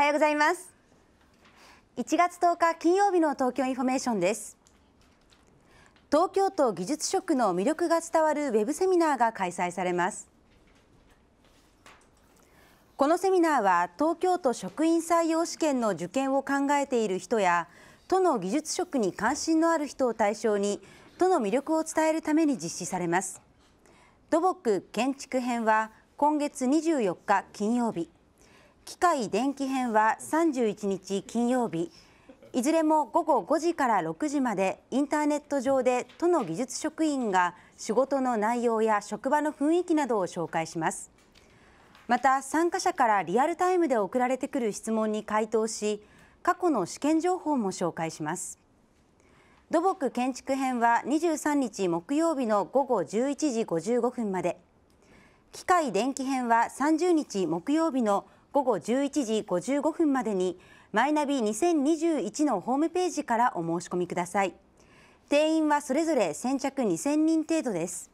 はようございます。1月10日金曜日の東京インフォメーションです。東京都技術職の魅力が伝わるウェブセミナーが開催されます。このセミナーは東京都職員採用試験の受験を考えている人や都の技術職に関心のある人を対象に都の魅力を伝えるために実施されます。土木建築編は今月24日金曜日。機械電気編は31日金曜日。いずれも午後5時から6時までインターネット上で都の技術職員が仕事の内容や職場の雰囲気などを紹介します。また参加者からリアルタイムで送られてくる質問に回答し過去の試験情報も紹介します。土木建築編は23日木曜日の午後11時55分まで。機械電気編は30日木曜日の午後11時55分までにマイナビ2021のホームページからお申し込みください。定員はそれぞれ先着2000人程度です。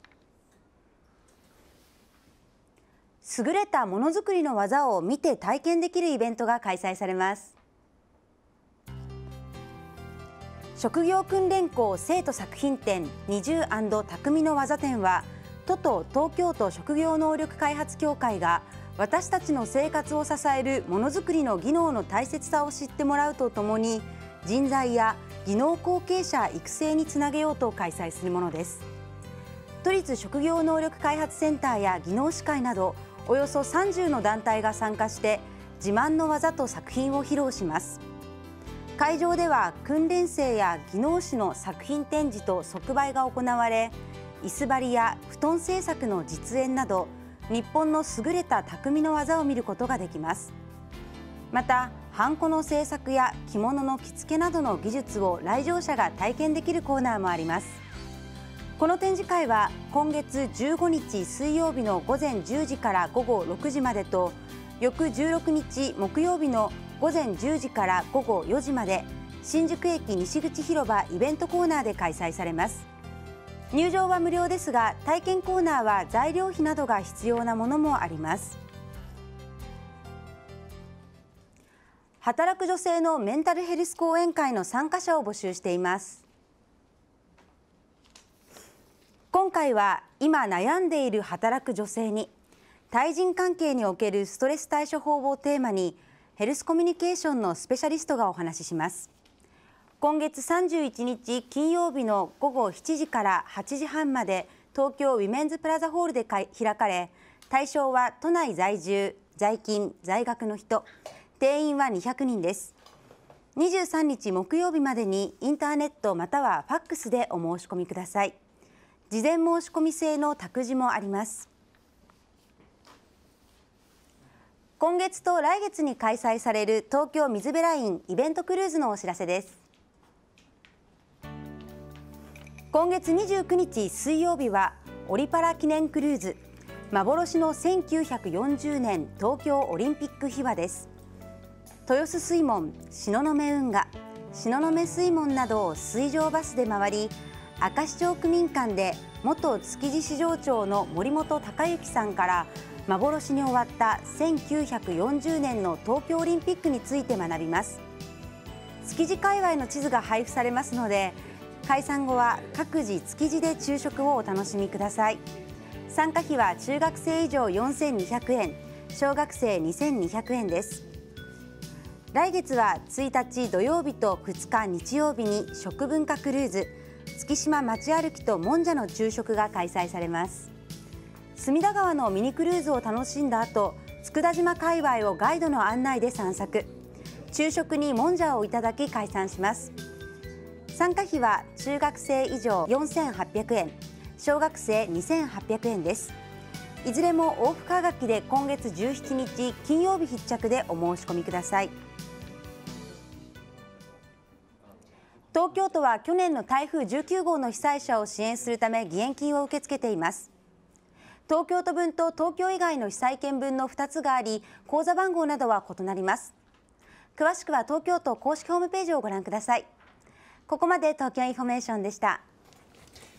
優れたものづくりの技を見て体験できるイベントが開催されます。職業訓練校生徒作品展二重匠の技展は都と東京都職業能力開発協会が私たちの生活を支えるものづくりの技能の大切さを知ってもらうとともに人材や技能後継者育成につなげようと開催するものです。都立職業能力開発センターや技能士会などおよそ30の団体が参加して自慢の技と作品を披露します。会場では訓練生や技能士の作品展示と即売が行われ椅子張りや布団製作の実演など日本の優れた匠の技を見ることができます。またハンコの製作や着物の着付けなどの技術を来場者が体験できるコーナーもあります。この展示会は今月15日水曜日の午前10時から午後6時までと翌16日木曜日の午前10時から午後4時まで新宿駅西口広場イベントコーナーで開催されます。入場は無料ですが体験コーナーは材料費などが必要なものもあります。働く女性のメンタルヘルス講演会の参加者を募集しています。今回は今悩んでいる働く女性に対人関係におけるストレス対処法をテーマにヘルスコミュニケーションのスペシャリストがお話しします。今月31日金曜日の午後7時から8時半まで東京ウィメンズプラザホールで開かれ対象は都内在住在勤在学の人。定員は200人です。23日木曜日までにインターネットまたはファックスでお申し込みください。事前申し込み制の託児もあります。今月と来月に開催される東京水辺ラインイベントクルーズのお知らせです。今月29日水曜日はオリパラ記念クルーズ幻の1940年東京オリンピック秘話です。豊洲水門東雲運河東雲水門などを水上バスで回り明石町区民館で元築地市場長の森本孝之さんから幻に終わった1940年の東京オリンピックについて学びます。築地界隈の地図が配布されますので解散後は各自築地で昼食をお楽しみください。参加費は中学生以上4200円小学生2200円です。来月は1日土曜日と2日日曜日に食文化クルーズ月島町歩きともんじゃの昼食が開催されます。隅田川のミニクルーズを楽しんだ後佃島界隈をガイドの案内で散策。昼食にもんじゃをいただき解散します。参加費は中学生以上4800円小学生2800円です。いずれも往復はがきで今月17日金曜日必着でお申し込みください。東京都は去年の台風19号の被災者を支援するため義援金を受け付けています。東京都分と東京以外の被災県分の2つがあり口座番号などは異なります。詳しくは東京都公式ホームページをご覧ください。ここまで東京インフォメーションでした。